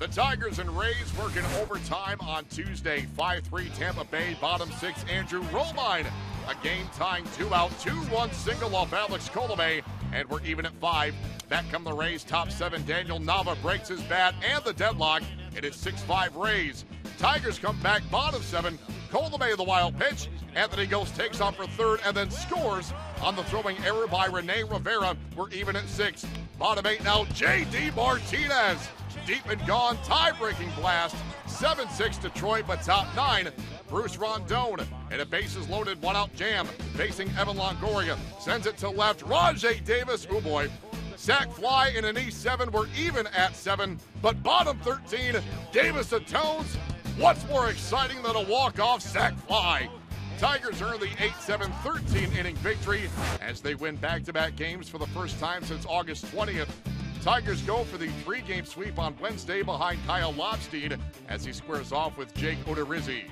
The Tigers and Rays working overtime on Tuesday. 5-3 Tampa Bay, bottom six Andrew Romine. A game tying two out, 2-1 single off Alex Colomé, and we're even at five. Back come the Rays, top seven. Daniel Nava breaks his bat and the deadlock. It is 6-5 Rays. Tigers come back, bottom seven. Colomé the wild pitch. Anthony Gose takes off for third and then scores on the throwing error by Rene Rivera. We're even at six. Bottom eight now, J.D. Martinez. Deep and gone, tie-breaking blast. 7-6 Detroit, but top nine, Bruce Rondon. And a bases loaded one-out jam. Facing Evan Longoria. Sends it to left. Rajai Davis, oh boy. Sack fly in an E7. We're even at seven. But bottom 13, Davis atones. What's more exciting than a walk-off sack fly? Tigers earn the 8 7 13 inning victory as they win back to back games for the first time since August 20th. Tigers go for the three game sweep on Wednesday behind Kyle Lobstein as he squares off with Jake Odorizzi.